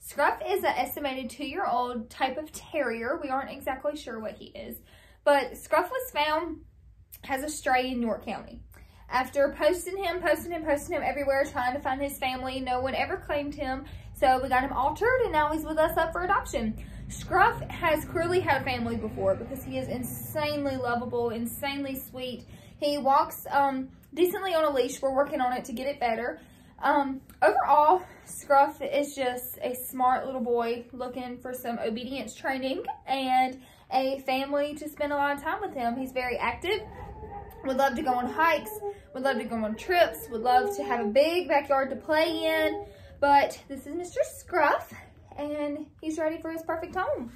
Scruff is an estimated two-year-old type of terrier. We aren't exactly sure what he is. But Scruff was found as a stray in York County. After posting him, posting him, posting him everywhere, trying to find his family, no one ever claimed him. So we got him altered and now he's with us up for adoption. Scruff has clearly had a family before because he is insanely lovable, insanely sweet. He walks um, decently on a leash. We're working on it to get it better. Um, overall, Scruff is just a smart little boy looking for some obedience training and a family to spend a lot of time with him. He's very active, would love to go on hikes, would love to go on trips, would love to have a big backyard to play in. But this is Mr. Scruff, and he's ready for his perfect home.